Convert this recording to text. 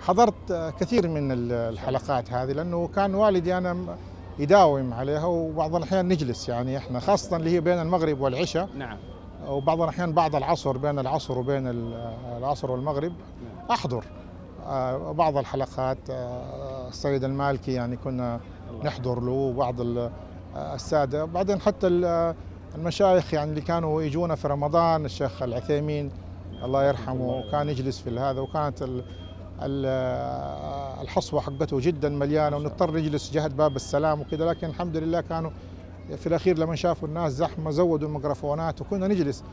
حضرت كثير من الحلقات هذه لأنه كان والدي أنا يداوم عليها وبعض الأحيان نجلس يعني إحنا خاصة اللي هي بين المغرب والعشاء. نعم. وبعض الأحيان بعد العصر بين العصر وبين العصر والمغرب أحضر. آه، بعض الحلقات آه، السيد المالكي يعني كنا نحضر له وبعض ال- السادة. بعدين حتى ال- المشايخ يعني اللي كانوا يجونا في رمضان الشيخ العثيمين الله يرحمه كان يجلس في هذا وكانت الحصوة حقته جدا مليانة ونضطر نجلس جهه باب السلام وكذا لكن الحمد لله كانوا في الأخير لما شافوا الناس زحمة زودوا الميكروفونات وكنا نجلس.